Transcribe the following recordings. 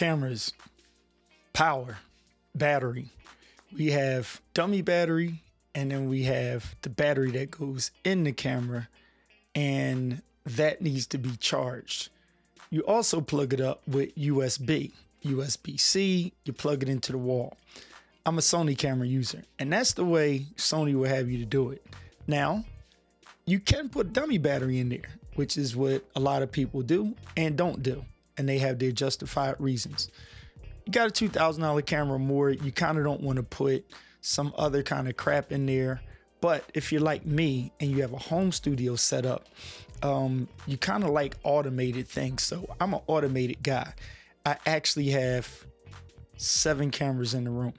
cameras, power, battery. We have dummy battery, and then we have the battery that goes in the camera, and that needs to be charged. You also plug it up with USB, USB C, you plug it into the wall. I'm a Sony camera user, and that's the way Sony will have you to do it. Now, you can put dummy battery in there, which is what a lot of people do and don't do, and they have their justified reasons. You got a $2,000 camera more, you kind of don't want to put some other kind of crap in there. But if you're like me and you have a home studio set up, um, you kind of like automated things. So I'm an automated guy. I actually have seven cameras in the room.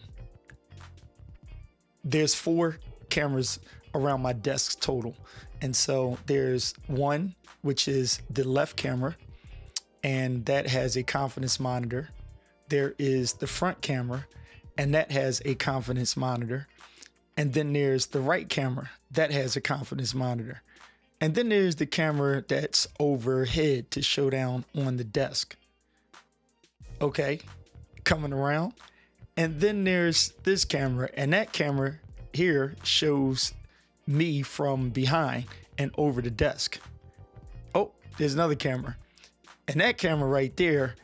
There's four cameras around my desk total. And so there's one, which is the left camera, and that has a confidence monitor. There is the front camera, and that has a confidence monitor. And then there's the right camera that has a confidence monitor. And then there's the camera that's overhead to show down on the desk. Okay, coming around. And then there's this camera, and that camera here shows me from behind and over the desk. Oh, there's another camera. And that camera right there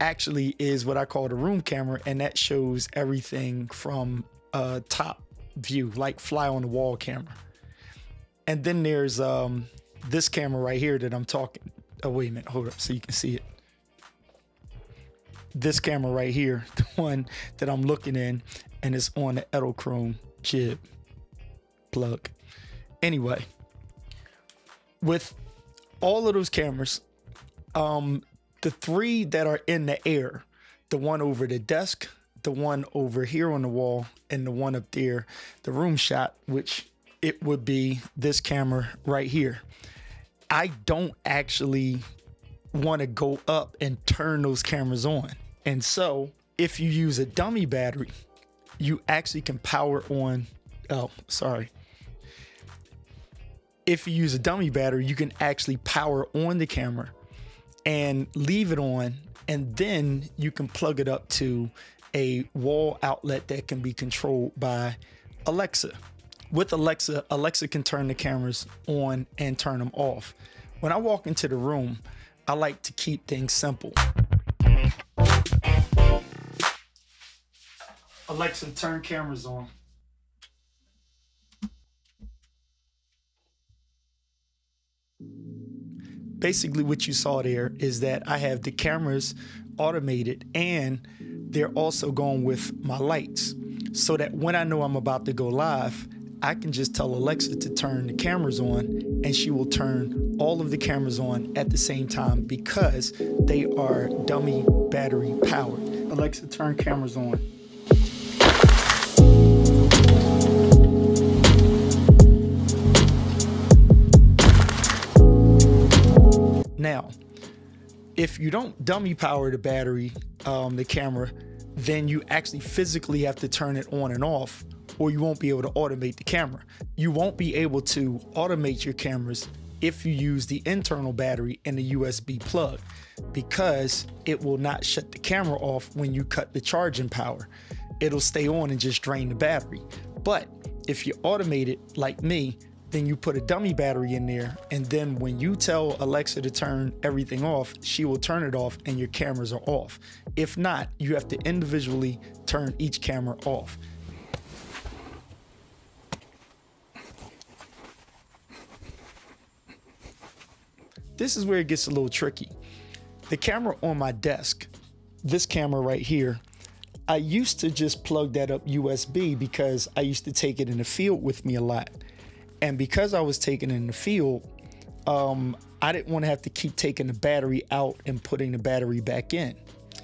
actually is what I call the room camera, and that shows everything from a top view, like fly on the wall camera. And then there's um, this camera right here that I'm talking. Oh, wait a minute, hold up so you can see it. This camera right here, the one that I'm looking in, and it's on the Edelkrone jib plug. Anyway, with all of those cameras, um, the three that are in the air, the one over the desk, the one over here on the wall, and the one up there, the room shot, which it would be this camera right here. I don't actually want to go up and turn those cameras on. And so if you use a dummy battery, you actually can power on, oh, sorry. If you use a dummy battery, you can actually power on the camera and leave it on, and then you can plug it up to a wall outlet that can be controlled by Alexa. With Alexa, Alexa can turn the cameras on and turn them off. When I walk into the room, I like to keep things simple. Alexa, turn cameras on. Basically, what you saw there is that I have the cameras automated and they're also going with my lights so that when I know I'm about to go live, I can just tell Alexa to turn the cameras on and she will turn all of the cameras on at the same time because they are dummy battery powered. Alexa, turn cameras on. Now, if you don't dummy power the battery, um, the camera, then you actually physically have to turn it on and off, or you won't be able to automate the camera. You won't be able to automate your cameras if you use the internal battery and the USB plug because it will not shut the camera off when you cut the charging power. It'll stay on and just drain the battery. But if you automate it like me, then you put a dummy battery in there and then when you tell alexa to turn everything off she will turn it off and your cameras are off. If not you have to individually turn each camera off. This is where it gets a little tricky. The camera on my desk this camera right here i used to just plug that up usb because i used to take it in the field with me a lot and because I was taking in the field, um, I didn't want to have to keep taking the battery out and putting the battery back in.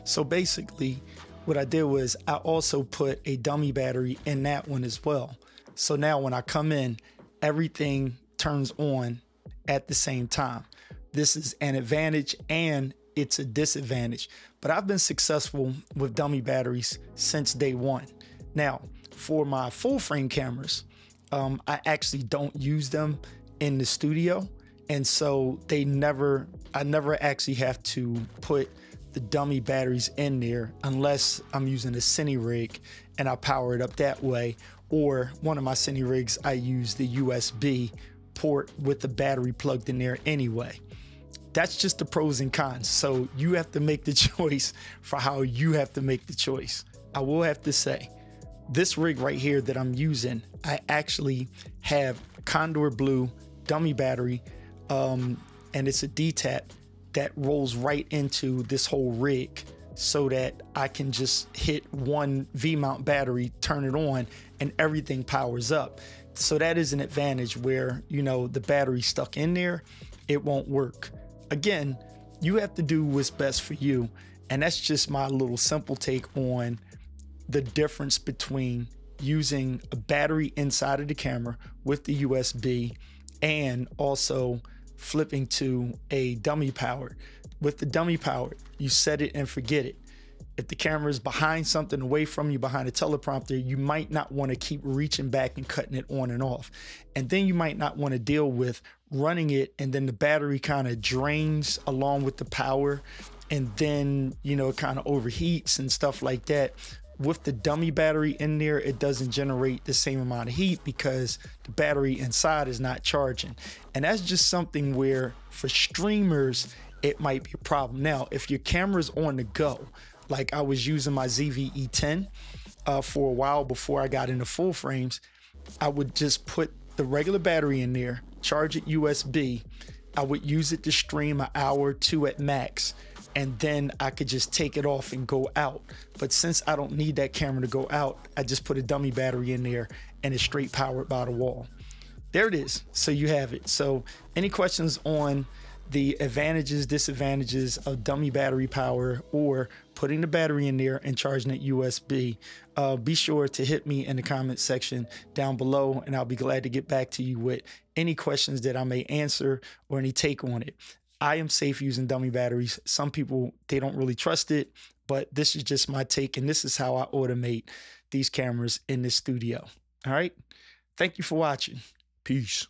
So basically, what I did was I also put a dummy battery in that one as well. So now when I come in, everything turns on at the same time. This is an advantage and it's a disadvantage. But I've been successful with dummy batteries since day one. Now, for my full frame cameras, um, I actually don't use them in the studio. And so they never, I never actually have to put the dummy batteries in there unless I'm using a Cine rig and I power it up that way. Or one of my Cine rigs, I use the USB port with the battery plugged in there anyway. That's just the pros and cons. So you have to make the choice for how you have to make the choice. I will have to say, this rig right here that I'm using, I actually have Kondor Blue dummy battery, um, and it's a DTAP that rolls right into this whole rig so that I can just hit one V mount battery, turn it on, and everything powers up. So that is an advantage where, you know, the battery stuck in there, it won't work. Again, you have to do what's best for you. And that's just my little simple take on the difference between using a battery inside of the camera with the USB and also flipping to a dummy powered. With the dummy powered, you set it and forget it. If the camera is behind something away from you, behind a teleprompter, you might not want to keep reaching back and cutting it on and off. And then you might not want to deal with running it and then the battery kind of drains along with the power and then, you know, it kind of overheats and stuff like that with the dummy battery in there, it doesn't generate the same amount of heat because the battery inside is not charging. And that's just something where for streamers, it might be a problem. Now, if your camera's on the go, like I was using my ZV-E10 uh, for a while before I got into full frames, I would just put the regular battery in there, charge it USB. I would use it to stream an hour or two at max and then I could just take it off and go out. But since I don't need that camera to go out, I just put a dummy battery in there and it's straight powered by the wall. There it is. So you have it. So any questions on the advantages, disadvantages of dummy battery power or putting the battery in there and charging it USB, uh, be sure to hit me in the comment section down below and I'll be glad to get back to you with any questions that I may answer or any take on it. I am safe using dummy batteries. Some people, they don't really trust it, but this is just my take. And this is how I automate these cameras in this studio. All right. Thank you for watching. Peace.